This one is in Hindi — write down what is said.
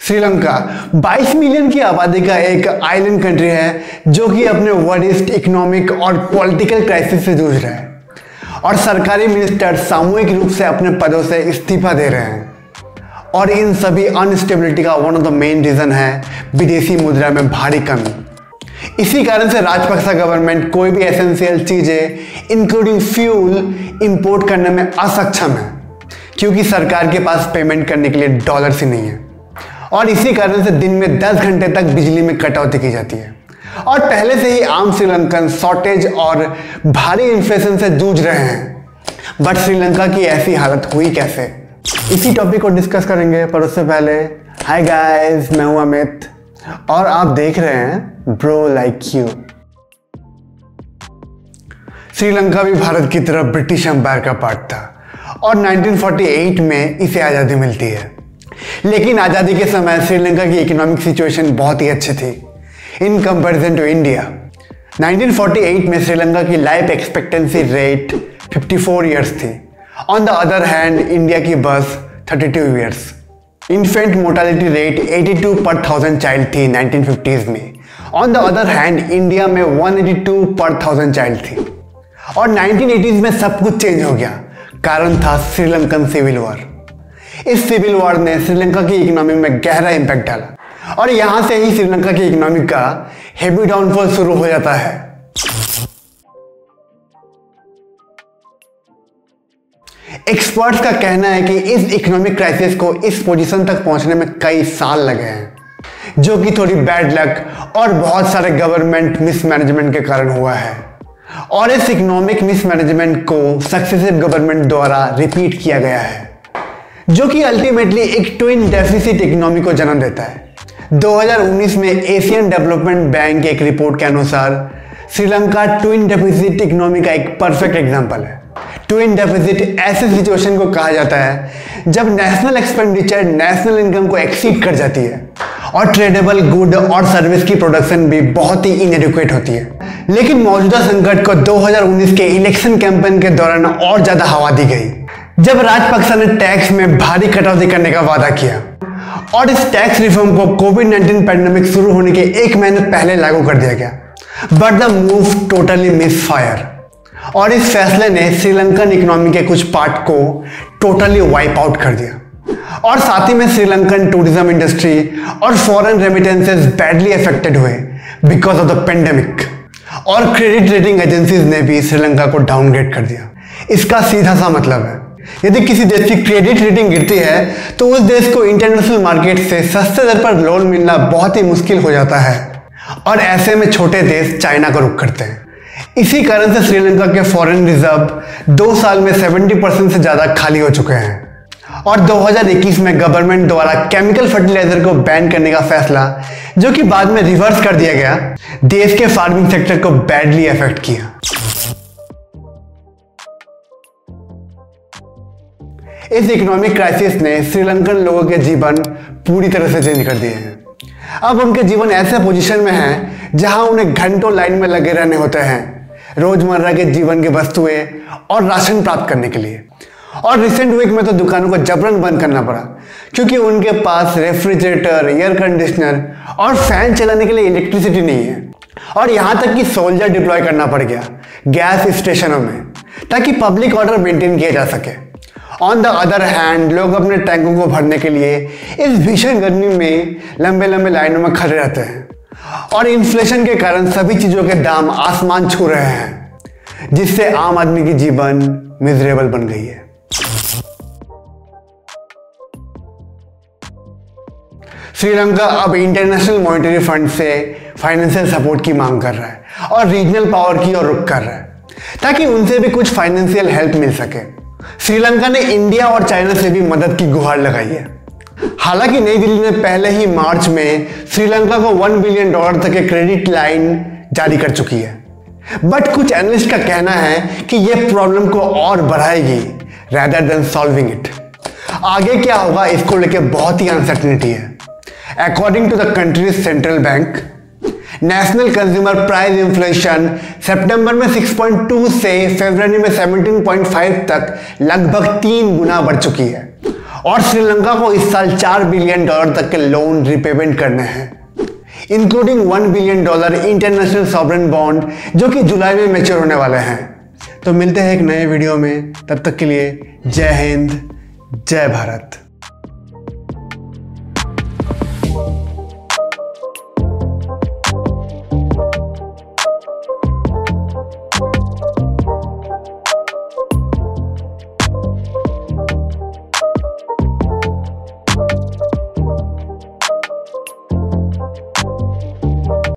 श्रीलंका। 22 मिलियन की आबादी का एक आइलैंड कंट्री है, जो कि अपने वर्स्ट इकोनॉमिक और पॉलिटिकल क्राइसिस से जूझ रहा है और सरकारी मिनिस्टर सामूहिक रूप से अपने पदों से इस्तीफा दे रहे हैं। और इन सभी अनस्टेबिलिटी का one of the main reason है विदेशी मुद्रा में भारी कमी। इसी कारण से राजपक्सा गवर्नमेंट कोई भी एसेंशियल चीज़ें इंक्लूडिंग फ्यूल इंपोर्ट करने में असक्षम है, क्योंकि सरकार के पास पेमेंट करने के लिए डॉलर्स ही नहीं है। और इसी कारण से दिन में 10 घंटे तक बिजली में कटौती की जाती है। और पहले से ही आम श्रीलंकन शॉर्टेज और भारी इन्फ्लेशन से जूझ रहे हैं। बट श्रीलंका की ऐसी हालत हुई कैसे? इसी टॉपिक को डिस्कस करेंगे पर उससे पहले। हाय गाइस मैं हूँ अमित। और आप देख रहे हैं ब्रो लाइक यू श्रीलंका भी भारत की तरफ़ ब्रिटिश एम्पायर का पार्ट था। और 1948 में इसे आज़ादी मिलती है। लेकिन आज़ादी के समय श्रीलंका की इकोनॉमिक सिचुएशन बहुत ही अच्छी थी। इन कंपैरिजन टू इंडिया 1948 में श्रीलंका की लाइफ एक्सपेक्टेंसी रेट 54 इयर्स थी। On the other hand India की बस 32 इयर्स इन्फेंट मोर्टालिटी रेट 82 पर थाउज़ेंड चाइल्ड थी 1950s में। On the other hand India में 182 पर थाउज़ेंड चाइल्ड थी। और 1980s में सब कुछ चेंज हो गया। कारण था श्रीलंकन सिविल वॉर इस सिविल वॉर ने श्रीलंका की इकोनॉमी में गहरा इंपैक्ट डाला। और यहाँ से ही श्रीलंका की इकोनॉमी का हेवी डाउनफॉल शुरू हो जाता है। एक्सपर्ट्स का कहना है कि इस इकोनॉमिक क्राइसिस को इस पोजीशन तक पहुँचने में कई साल लगे हैं, जो कि थोड़ी बैड लक और बहुत सारे गवर्नमेंट मिसमैनेजमेंट के कारण हुआ है। और इस इकोनॉमिक मिसमैनेजमेंट को सक्सेसिव गवर्नमेंट द्वारा रिपीट किया गया है। जो कि अल्टीमेटली एक ट्विन डेफिसिट इकोनॉमी को जन्म देता है। 2019 में एशियन डेवलपमेंट बैंक के एक रिपोर्ट के अनुसार श्रीलंका ट्विन डेफिसिट इकोनॉमी का एक परफेक्ट एग्जांपल है। ट्विन डेफिसिट ऐसे सिचुएशन को कहा जाता है जब नेशनल एक्सपेंडिचर नेशनल इनकम को एक्सीड कर जाती है और ट्रेडेबल गुड और सर्विस की प्रोडक्शन भी बहुत ही इनएडिक्वेट होती है। लेकिन मौजूदा संकट को 2019 के इलेक्शन कैंपेन के दौरान और ज़्यादा हवा दी गई। जब राजपक्सा ने टैक्स में भारी कटौती करने का वादा किया और इस टैक्स रिफॉर्म को कोविड 19 पैंडेमिक शुरू होने के एक महीने पहले लागू कर दिया गया but the move totally misfire और इस फैसले ने श्रीलंकन इकोनॉमी के कुछ पार्ट को टोटली वाइप आउट कर दिया। और साथ ही में श्रीलंकन टूरिज़्म इंडस्ट्री और फॉरेन रेमिटेंसेस बैडली अफेक्टेड हुए बिकॉज़ ऑफ़ द पेंडेमिक और क्रेडिट रेटिंग एजेंसीज ने भी श्रीलंका को डाउनग्रेड कर दिया। इसका सीधा सा मतलब है यदि किसी देश की क्रेडिट रेटिंग गिरती है तो उस देश को इंटरनेशनल मार्केट से सस्ते दर पर लोन मिलना बहुत ही मुश्किल हो जाता है। और ऐसे में छोटे देश चाइना का रुख करते हैं। इसी कारण से श्रीलंका के फॉरेन रिज़र्व दो साल में 70 परसेंट से ज़्यादा खाली हो चुके हैं। और 2021 में गवर्नमेंट द्वारा केमिकल फर्टिलाइज़र को बैन करने का फैसला, जो कि बाद में रिवर्स कर दिया गया, देश के फ़ार्मिंग सेक्टर को बैडली अफेक्ट किया। इस इकोनॉमिक क्राइसिस ने श्रीलंकन लोगों के जीवन पूरी तरह से चेंज कर दिए हैं। अब उनके जीवन ऐसे पोजीशन में है, जहाँ उन्हें घंटों लाइन में लगे रहने होते हैं, रोज़मर्रा के जीवन की वस्तुएँ और राशन प्राप्त करने के लिए। और रिसेंट वीक में तो दुकानों को जबरन बंद करना पड़ा, क्योंकि उनके पास रेफ्रिजरेटर एयर कंडीशनर और फ़ैन चलाने के लिए इलेक्ट्रिसिटी नहीं है। और यहाँ तक कि सोल्जर डिप्लॉय करना पड़ गया गैस स्टेशनों में, ताकि पब्लिक ऑर्डर मेंटेन किया जा सके। ऑन द अदर हैंड लोग अपने टैंकों को भरने के लिए इस भीषण गर्मी में लंबे लंबे लाइनों में खड़े रहते हैं। और इन्फ्लेशन के कारण सभी चीज़ों के दाम आसमान छू रहे हैं, जिससे आम आदमी की जीवन मिजरेबल बन गई है। श्रीलंका अब इंटरनेशनल मॉनिटरी फंड से फाइनेंशियल सपोर्ट की मांग कर रहा है और रीजनल पावर की ओर रुख कर रहा है, ताकि उनसे भी कुछ फाइनेंशियल हेल्प मिल सके। श्रीलंका ने इंडिया और चाइना से भी मदद की गुहार लगाई है। हालाँकि नई दिल्ली ने पहले ही मार्च में श्रीलंका को वन बिलियन डॉलर तक के क्रेडिट लाइन जारी कर चुकी है। बट कुछ एनालिस्ट का कहना है कि यह प्रॉब्लम को और बढ़ाएगी रैदर देन सॉल्विंग इट आगे क्या होगा इसको लेकर बहुत ही अनसर्टनिटी है। According to the country's central bank national consumer price inflation सितंबर में 6.2 से फरवरी में 17.5 तक लगभग तीन गुना बढ़ चुकी है। और श्रीलंका को इस साल चार बिलियन डॉलर तक के लोन रिपेमेंट करने हैं। Including one billion dollar international sovereign bond जो कि जुलाई में मेच्योर होने वाले हैं। तो मिलते हैं एक नए वीडियो में। तब तक के लिए जय हिंद, जय भारत।